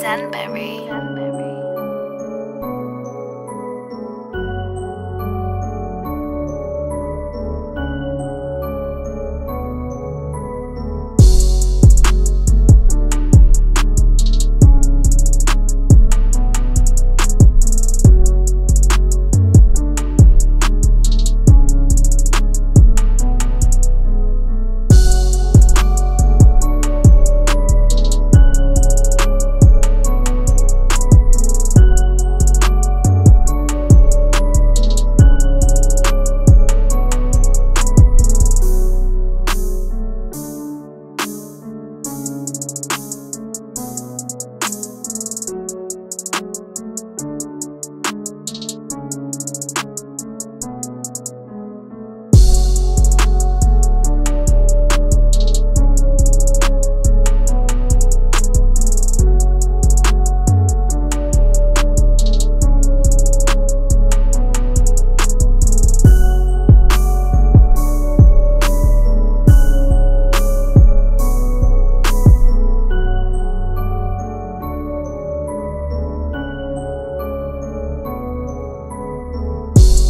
Danbury.